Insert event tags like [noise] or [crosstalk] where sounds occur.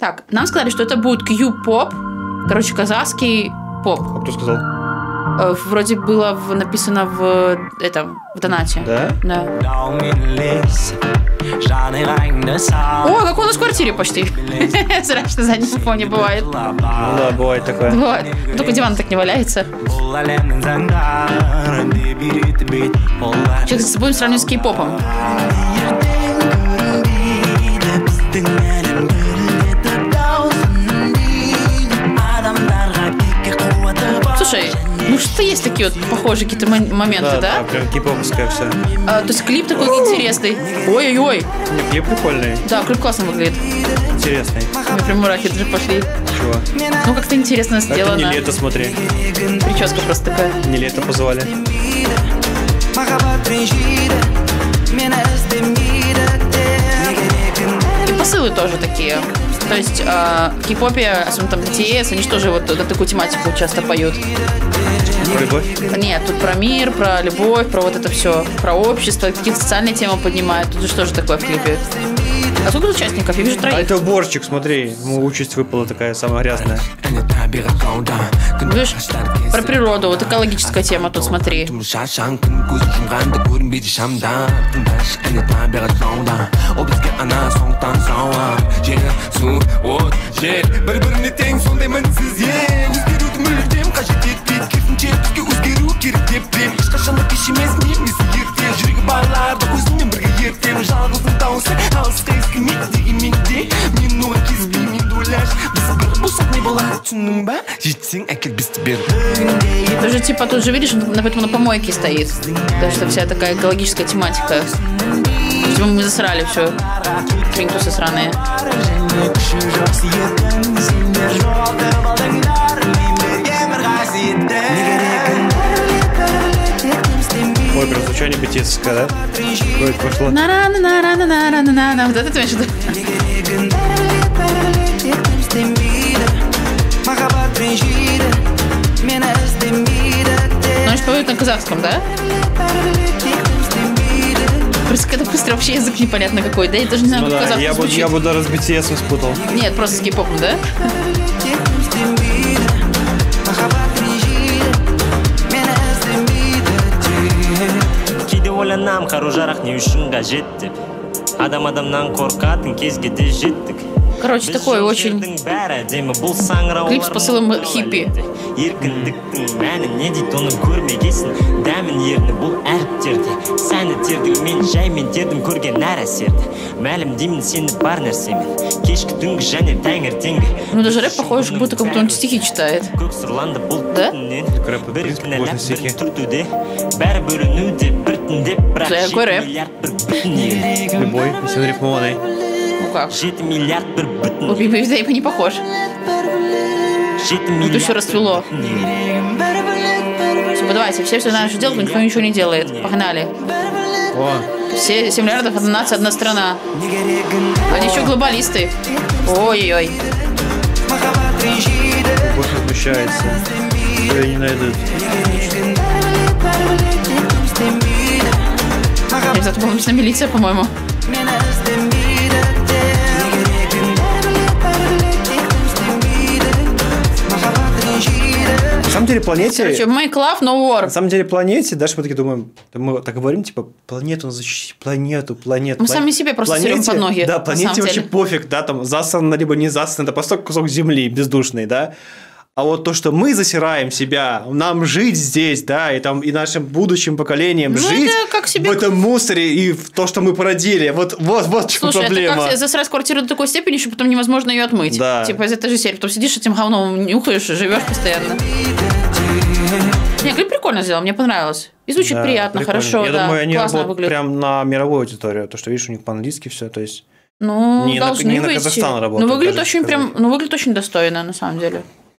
Так, нам сказали, что это будет Q-поп. Короче, казахский поп. А кто сказал? Э, Вроде было в- написано в этом, в донате. Да? Да. Đau min læs Жанны райны сау О, как у нас [laughs] в квартире почти. Зря, что на заднем фоне бывает. Ну да, бывает такое. Бывает. Только диван так не валяется. Бұл әлемнің заңдарын деп үйретіп еді олар Сейчас будем сравнивать с кей-попом. Слушай, ну что есть такие вот похожие какие-то мон- моменты, Да, да? да, прям кипоповская все. А, то есть клип такой интересный. Ой-ой-ой. Клип прикольный, Да, клип классно выглядит. интересный. У меня прям мурахи даже пошли. Чего? Ну, как-то интересно Это не сделано. лето, смотри. Прическа просто такая. Не лето позвали. махаббат ренжиді мені іздемейді И посылы тоже такие. То есть э, в кей-попе, особенно там BTS, они же тоже вот на такую тематику часто поют. Любовь? Нет, тут про мир, про любовь, про вот это все, про общество, какие-то социальные темы поднимают. Тут же тоже такое в клипе. А сколько тут участников? Я вижу А троих. это уборщик, смотри. Ему участь выпала такая самая грязная. Видишь, про природу, вот экологическая тема тут, смотри. дауысы алысқа естілмейді дегенмен де мен оған кезбеймін дуляж біз бір болсақ не болады түсіндің ба жетсең әкел бізді бер Даже типа тут же видишь, он на, поэтому на помойке стоит. Потому что вся такая экологическая тематика. Чтобы мы засрали все. Пинктусы сраные. Ой, прям звучание BTS, да? Какое-то пошло. на на на на на на на на Вот это ты что Ну, что поют на казахском, да? Просто это быстро вообще язык непонятно какой, да? Я даже не знаю, ну, как да, казахский я, звучит. бы, я бы даже с BTS спутал. Нет, просто с кей-попом, да? Қару жарақ не үшін қажет деп адам адамнан қорқатын кезге де жеттік. Короче, такой очень... бәрі әдемі. Бұл саңырау Клип с посылом хиппи. еркіндіктің мәні не дейді оны көрмегесін. Дәмін ерні бұл әріптерде. Сәні тердің мен жаймен тердім көрген әр әсерді. Мәлімдеймін сені бар нәрсемен. Кешкі түнгі және таңертеңгі Ну, даже рэп похож, как будто, как будто он стихи читает. көк сұрланды бұл Да? түтіннен рэп, в бір принципе, кінәлап можно стихи. бірін түртуде. Бәрі бөлінуде біртіндеп Це який реп? Ні, любой, если он рифмованный. Ну как? Ну, Любимый Зейба не похож. Ну, тут все расцвело. Типа, давайте, все все наше но никто ничего не делает. Погнали. О. Все 7 миллиардов, одна нация, одна страна. Они еще глобалисты. Ой-ой-ой. Больше смущается. Я не найду. не найдут. Ребята, помощная милиция, по-моему. мені іздемейді махаббат ренжиді На самом деле планете... Короче, make love, no war. На самом деле планете, даже мы такие думаем, мы так говорим, типа, планету надо защитить, планету, планету. Мы план- сами себе просто планете- серем под ноги, Да, на планете самом вообще деле. пофиг, да, там засрано либо не засрано, это просто кусок земли бездушный, да. А вот то, что мы засираем себя, нам жить здесь, да, и там и нашим будущим поколениям Ну, жить это как себе- в этом мусоре и в то, что мы породили, вот, вот, вот в чем Слушай, проблема. это как засрать квартиру до такой степени, что потом невозможно ее отмыть. Да. Типа из этой же серии. Потом сидишь этим говном, нюхаешь и живешь постоянно. Не, клип прикольно сделал, мне понравилось. И звучит Да, приятно, прикольно. хорошо, Я да, думаю, они классно выглядит. прям на мировую аудиторию, то, что видишь, у них по-английски все, то есть Ну, не на- должны не на выйти. Казахстан Ну, работают, выглядит даже очень прям, ну, выглядит очень достойно, на самом деле.